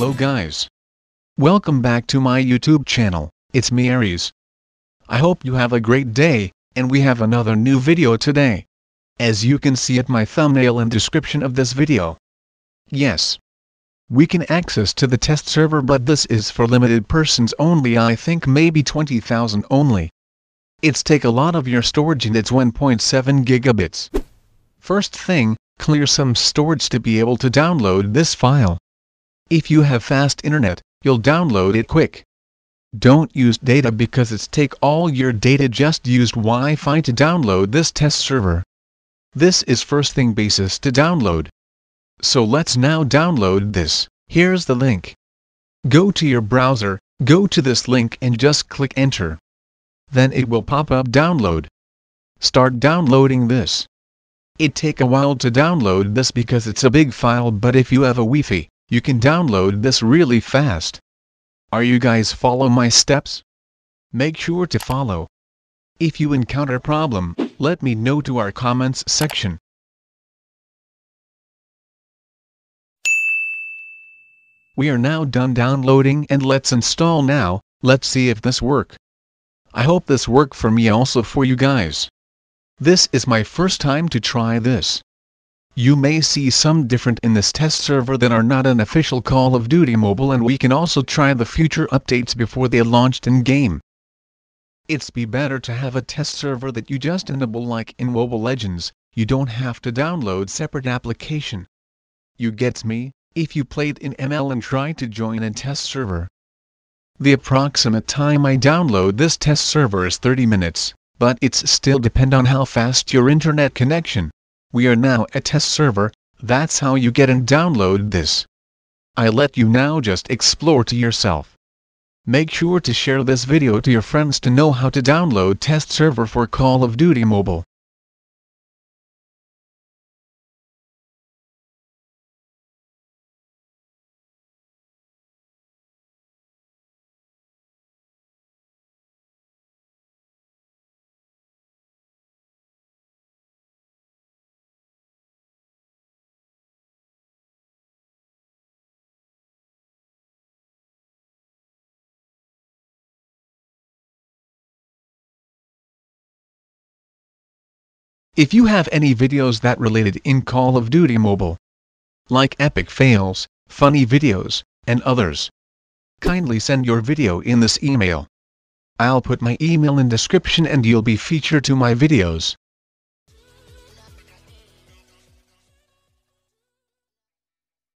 Hello guys. Welcome back to my YouTube channel, it's me Aries. I hope you have a great day, and we have another new video today. As you can see at my thumbnail and description of this video. Yes. We can access to the test server but this is for limited persons only I think maybe 20,000 only. It's take a lot of your storage and it's 1.7 gigabits. First thing, clear some storage to be able to download this file. If you have fast internet, you'll download it quick. Don't use data because it's take all your data just use Wi-Fi to download this test server. This is first thing basis to download. So let's now download this, here's the link. Go to your browser, go to this link and just click enter. Then it will pop up download. Start downloading this. It take a while to download this because it's a big file but if you have a Wi-Fi, you can download this really fast. Are you guys follow my steps? Make sure to follow. If you encounter problem, let me know to our comments section. We are now done downloading and let's install now, let's see if this work. I hope this work for me also for you guys. This is my first time to try this. You may see some different in this test server that are not an official Call of Duty Mobile and we can also try the future updates before they launched in game. It's be better to have a test server that you just enable like in Mobile Legends, you don't have to download separate application. You gets me, if you played in ML and try to join a test server. The approximate time I download this test server is 30 minutes, but it's still depend on how fast your internet connection. We are now a test server, that's how you get and download this. I let you now just explore to yourself. Make sure to share this video to your friends to know how to download test server for Call of Duty Mobile. If you have any videos that related in Call of Duty Mobile, like epic fails, funny videos, and others, kindly send your video in this email. I'll put my email in description and you'll be featured to my videos.